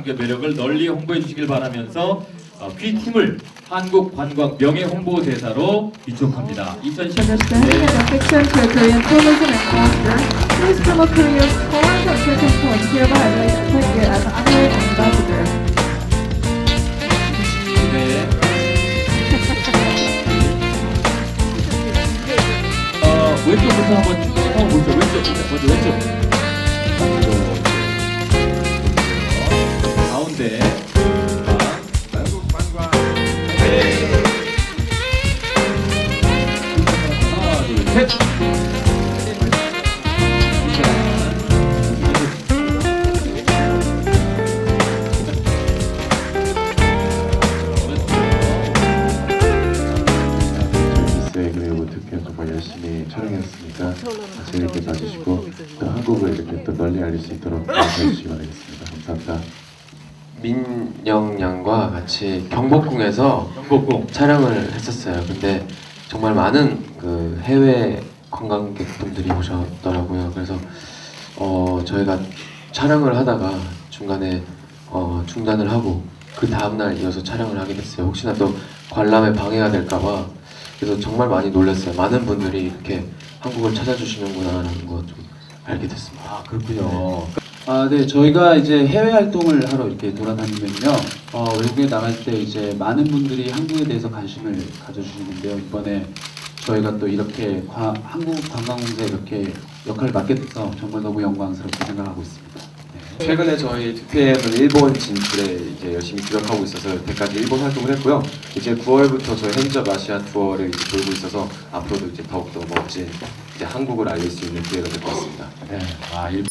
관광의 매력을 널리 홍보해 주시길 바라면서 어, Q팀을 한국 관광 명예 홍보 대사로 위촉합니다. 2010 Understanding and affection to Korean tourism and culture. Please promote Korea's foreign tourism point. Hereby I'd like to appoint you as honorary ambassador. 네. 어, 왼쪽부터 한번 쭉 한번 보죠. 왼쪽, 먼저. 왼쪽. 특히 정말 열심히 촬영했으니까 재밌게 봐주시고 또 한국을 이렇게 또 널리 알릴 수 있도록 도와주시기 바라겠습니다. 감사합니다. 민영 양과 같이 경복궁에서 경복궁. 촬영을 했었어요. 근데 정말 많은 그 해외 관광객분들이 오셨더라고요. 그래서 어 저희가 촬영을 하다가 중간에 어 중단을 하고 그 다음 날 이어서 촬영을 하게 됐어요. 혹시나 또 관람에 방해가 될까봐 그래서 정말 많이 놀랐어요. 많은 분들이 이렇게 한국을 찾아주시는구나라는 거 좀 알게 됐습니다. 아, 그렇군요. 아, 네, 저희가 이제 해외 활동을 하러 이렇게 돌아다니면요, 어, 외국에 나갈 때 이제 많은 분들이 한국에 대해서 관심을 가져주시는데요. 이번에 저희가 또 이렇게 과- 한국 관광공사에 이렇게 역할을 맡게 돼서 정말 너무 영광스럽게 생각하고 있습니다. 네. 최근에 저희 득템은 일본 진출에 이제 열심히 주력하고 있어서 여태까지 일본 활동을 했고요. 이제 9월부터 저희 행적 아시아 투어를 이제 돌고 있어서 앞으로도 이제 더욱더 멋진 이제 한국을 알릴 수 있는 기회가 될 것 같습니다. 네. 아, 일